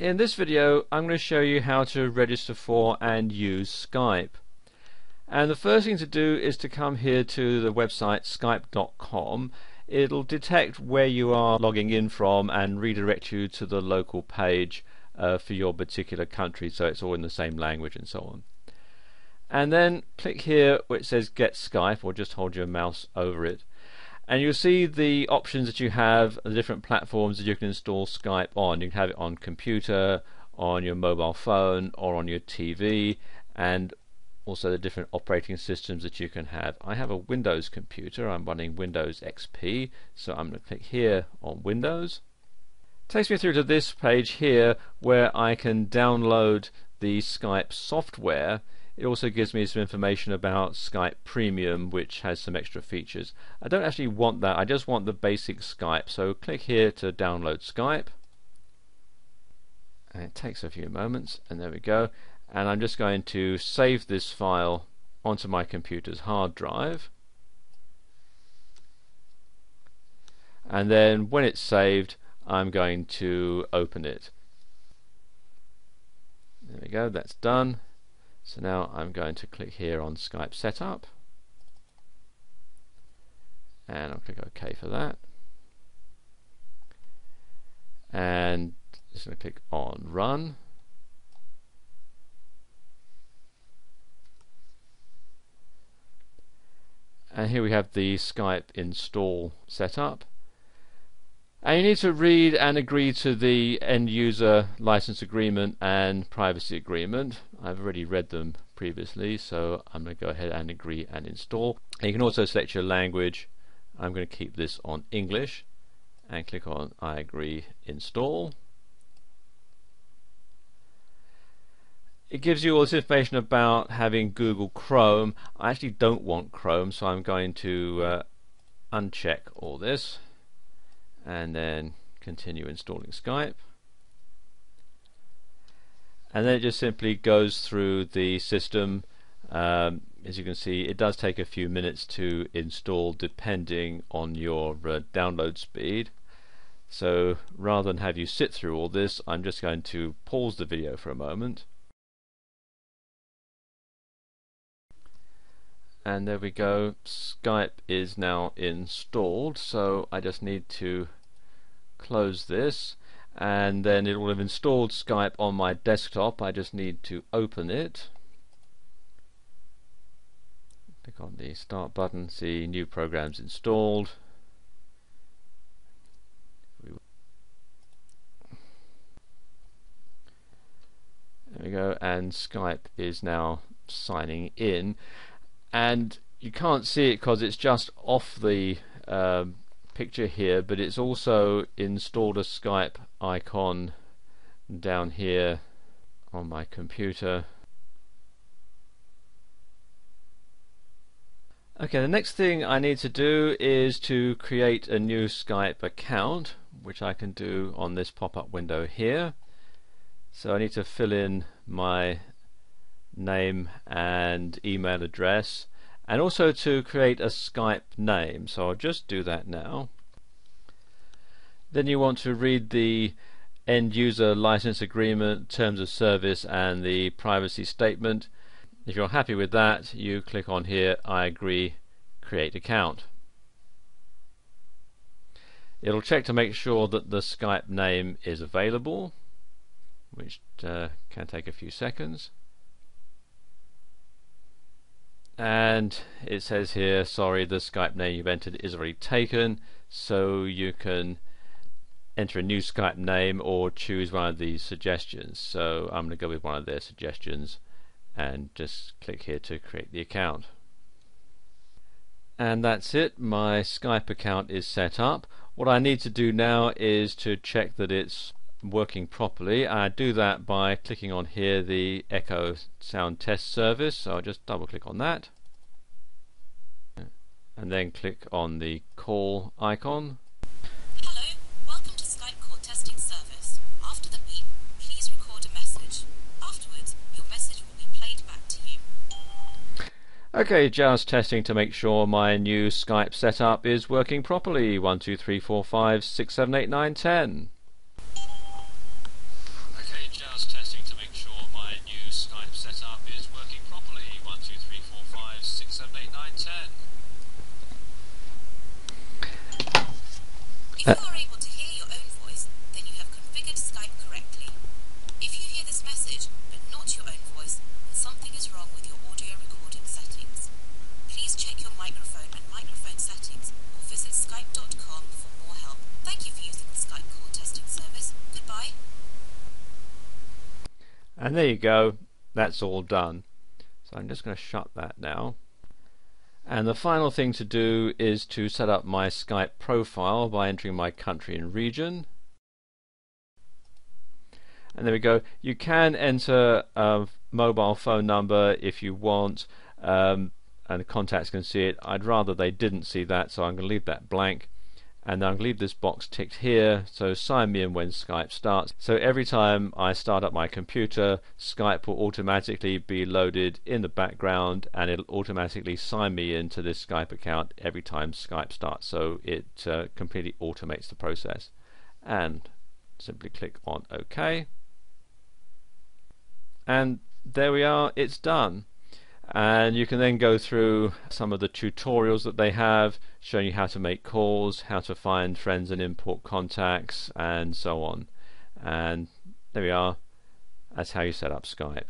In this video I'm going to show you how to register for and use Skype. And the first thing to do is to come here to the website skype.com. It'll detect where you are logging in from and redirect you to the local page uh, for your particular country so it's all in the same language and so on. And then click here where it says get Skype or just hold your mouse over it and you'll see the options that you have, the different platforms that you can install Skype on. You can have it on computer, on your mobile phone, or on your TV, and also the different operating systems that you can have. I have a Windows computer, I'm running Windows XP, so I'm going to click here on Windows. takes me through to this page here where I can download the Skype software it also gives me some information about Skype Premium, which has some extra features. I don't actually want that, I just want the basic Skype. So click here to download Skype. And it takes a few moments, and there we go. And I'm just going to save this file onto my computer's hard drive. And then when it's saved, I'm going to open it. There we go, that's done. So now I'm going to click here on Skype Setup. And I'll click OK for that. And just going to click on Run. And here we have the Skype install setup and you need to read and agree to the end user license agreement and privacy agreement. I've already read them previously, so I'm going to go ahead and agree and install. And you can also select your language. I'm going to keep this on English and click on I agree install. It gives you all this information about having Google Chrome. I actually don't want Chrome, so I'm going to uh, uncheck all this and then continue installing Skype. And then it just simply goes through the system. Um, as you can see it does take a few minutes to install depending on your uh, download speed. So rather than have you sit through all this I'm just going to pause the video for a moment. And there we go. Skype is now installed so I just need to close this and then it will have installed Skype on my desktop. I just need to open it. Click on the start button see new programs installed. There we go and Skype is now signing in. And you can't see it because it's just off the um, picture here but it's also installed a Skype icon down here on my computer. Okay the next thing I need to do is to create a new Skype account which I can do on this pop-up window here. So I need to fill in my name and email address and also to create a Skype name. So I'll just do that now. Then you want to read the end user license agreement, terms of service and the privacy statement. If you're happy with that you click on here I agree create account. It'll check to make sure that the Skype name is available which uh, can take a few seconds and it says here sorry the Skype name you've entered is already taken so you can enter a new Skype name or choose one of these suggestions. So I'm going to go with one of their suggestions and just click here to create the account. And that's it. My Skype account is set up. What I need to do now is to check that it's working properly. I do that by clicking on here the Echo Sound Test Service. So I'll just double click on that and then click on the call icon. Hello, welcome to Skype call testing service. After the beep, please record a message. Afterwards, your message will be played back to you. Okay, just testing to make sure my new Skype setup is working properly. 1, 2, 3, 4, 5, 6, 7, 8, 9, 10. If you are able to hear your own voice, then you have configured Skype correctly. If you hear this message, but not your own voice, then something is wrong with your audio recording settings. Please check your microphone and microphone settings or visit skype.com for more help. Thank you for using the Skype call testing service. Goodbye. And there you go, that's all done. So I'm just going to shut that now. And the final thing to do is to set up my Skype profile by entering my country and region. And there we go. You can enter a mobile phone number if you want, um, and the contacts can see it. I'd rather they didn't see that, so I'm going to leave that blank and I'm going to leave this box ticked here so sign me in when Skype starts. So every time I start up my computer Skype will automatically be loaded in the background and it'll automatically sign me into this Skype account every time Skype starts. So it uh, completely automates the process. And simply click on OK. And there we are. It's done and you can then go through some of the tutorials that they have showing you how to make calls how to find friends and import contacts and so on. And there we are. That's how you set up Skype